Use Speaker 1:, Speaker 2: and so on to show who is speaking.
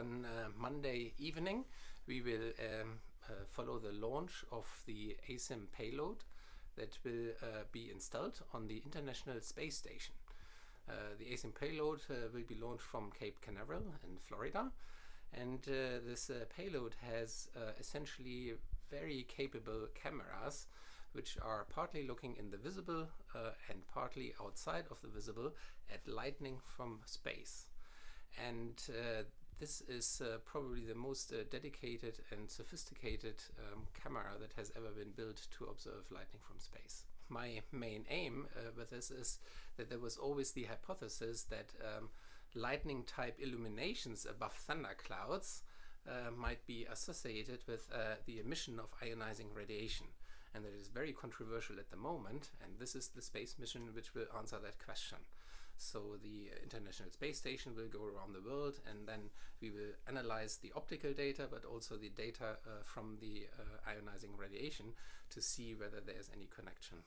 Speaker 1: on uh, Monday evening, we will um, uh, follow the launch of the ASIM payload that will uh, be installed on the International Space Station. The ASIM payload will be launched from Cape Canaveral in Florida. And this payload has essentially very capable cameras which are partly looking in the visible uh, and partly outside of the visible at lightning from space. And uh, this is uh, probably the most uh, dedicated and sophisticated um, camera that has ever been built to observe lightning from space. My main aim uh, with this is that there was always the hypothesis that um, lightning type illuminations above thunderclouds uh, might be associated with uh, the emission of ionizing radiation. And that is very controversial at the moment, and this is the space mission which will answer that question. So the International Space Station will go around the world and then we will analyze the optical data but also the data uh, from the uh, ionizing radiation to see whether there's any connection.